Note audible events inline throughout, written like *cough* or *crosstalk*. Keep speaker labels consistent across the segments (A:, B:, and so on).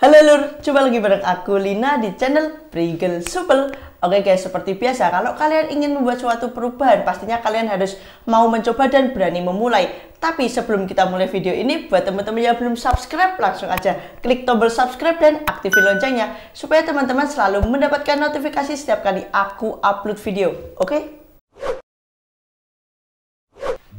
A: Halo lur, coba lagi bareng aku Lina di channel Prigel Supel. Oke guys, seperti biasa, kalau kalian ingin membuat suatu perubahan, pastinya kalian harus mau mencoba dan berani memulai. Tapi sebelum kita mulai video ini, buat teman-teman yang belum subscribe, langsung aja klik tombol subscribe dan aktifin loncengnya, supaya teman-teman selalu mendapatkan notifikasi setiap kali aku upload video. Oke?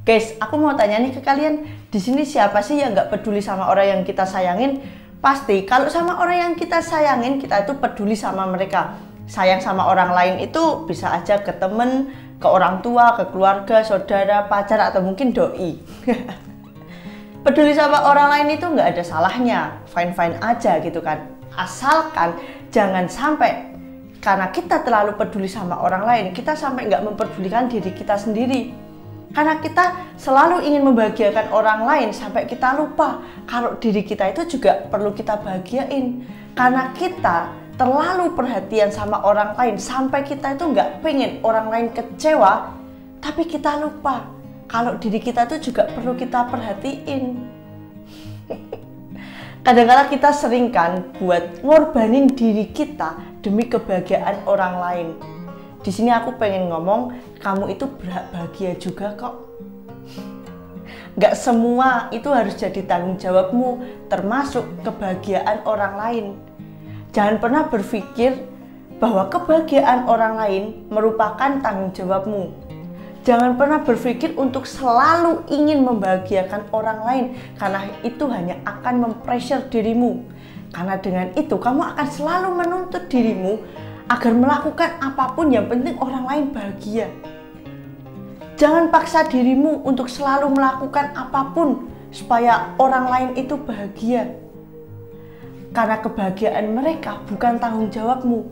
A: Guys, aku mau tanya nih ke kalian, di sini siapa sih yang nggak peduli sama orang yang kita sayangin? Pasti kalau sama orang yang kita sayangin, kita itu peduli sama mereka. Sayang sama orang lain itu bisa aja ke temen, ke orang tua, ke keluarga, saudara, pacar, atau mungkin doi. *laughs* peduli sama orang lain itu nggak ada salahnya, fine-fine aja gitu kan. Asalkan jangan sampai karena kita terlalu peduli sama orang lain, kita sampai nggak memperdulikan diri kita sendiri karena kita selalu ingin membahagiakan orang lain sampai kita lupa kalau diri kita itu juga perlu kita bahagiain. Karena kita terlalu perhatian sama orang lain sampai kita itu nggak pengen orang lain kecewa, tapi kita lupa kalau diri kita itu juga perlu kita perhatiin. *laughs* Kadang-kadang kita sering kan buat ngorbanin diri kita demi kebahagiaan orang lain di sini aku pengen ngomong kamu itu bahagia juga kok. Gak semua itu harus jadi tanggung jawabmu termasuk kebahagiaan orang lain. Jangan pernah berpikir bahwa kebahagiaan orang lain merupakan tanggung jawabmu. Jangan pernah berpikir untuk selalu ingin membahagiakan orang lain karena itu hanya akan mempressure dirimu. Karena dengan itu kamu akan selalu menuntut dirimu agar melakukan apa pun yang penting orang lain bahagia. Jangan paksa dirimu untuk selalu melakukan apa pun supaya orang lain itu bahagia. Karena kebahagiaan mereka bukan tanggung jawabmu.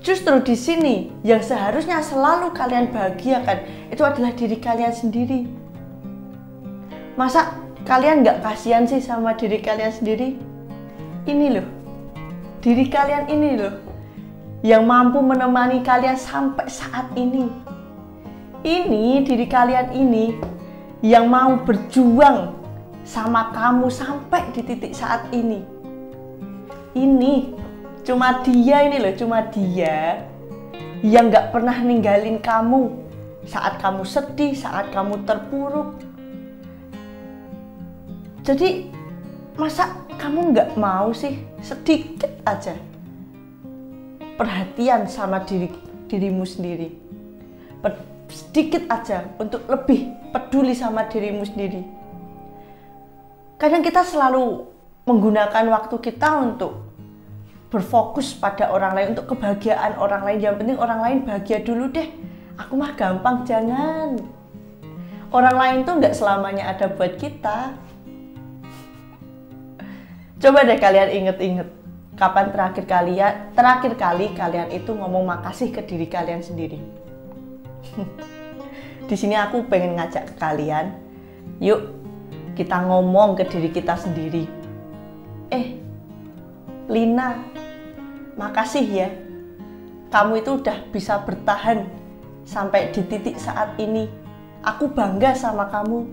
A: Justru di sini yang seharusnya selalu kalian bahagiakan itu adalah diri kalian sendiri. Masa kalian nggak kasihan sih sama diri kalian sendiri? Ini loh, diri kalian ini loh yang mampu menemani kalian sampai saat ini. Ini diri kalian ini yang mau berjuang sama kamu sampai di titik saat ini. Ini cuma dia ini loh, cuma dia yang gak pernah ninggalin kamu saat kamu sedih, saat kamu terpuruk. Jadi masa kamu gak mau sih sedikit aja perhatian sama diri dirimu sendiri. sedikit aja untuk lebih peduli sama dirimu sendiri. Kadang kita selalu menggunakan waktu kita untuk berfokus pada orang lain, untuk kebahagiaan orang lain. Yang penting orang lain bahagia dulu deh. Aku mah gampang, jangan. Orang lain tuh nggak selamanya ada buat kita. Coba deh kalian inget-inget kapan terakhir kalian terakhir kali kalian itu ngomong makasih ke diri kalian sendiri? *laughs* Di sini aku pengen ngajak kalian yuk kita ngomong ke diri kita sendiri. Eh Lina makasih ya. Kamu itu udah bisa bertahan sampai di titik saat ini. Aku bangga sama kamu.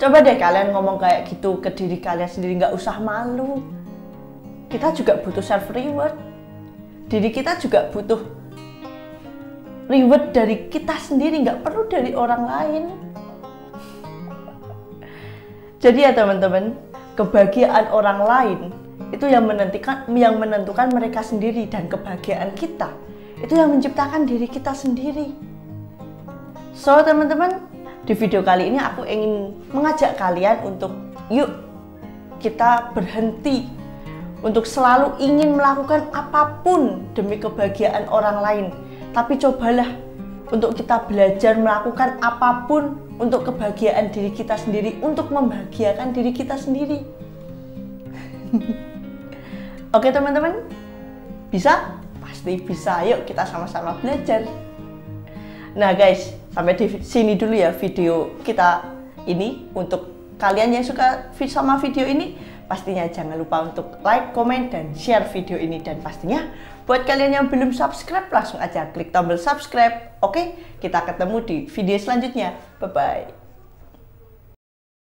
A: Coba deh kalian ngomong kayak gitu ke diri kalian sendiri nggak usah malu kita juga butuh self reward diri kita juga butuh reward dari kita sendiri nggak perlu dari orang lain. Jadi ya teman-teman kebahagiaan orang lain itu yang menentukan yang menentukan mereka sendiri dan kebahagiaan kita. Itu yang menciptakan diri kita sendiri. So teman-teman di video kali ini aku ingin mengajak kalian untuk yuk kita berhenti untuk selalu ingin melakukan apa pun demi kebahagiaan orang lain. Tapi cobalah untuk kita belajar melakukan apa pun untuk kebahagiaan diri kita sendiri, untuk membahagiakan diri kita sendiri. *laughs* Oke teman-teman, bisa? Pasti bisa. Yuk kita sama-sama belajar. Nah guys, sampai di sini dulu ya video kita ini untuk kalian yang suka sama video ini Pastinya jangan lupa untuk like, comment, dan share video ini. Dan pastinya buat kalian yang belum subscribe, langsung aja klik tombol subscribe. Oke, kita ketemu di video selanjutnya. Bye-bye.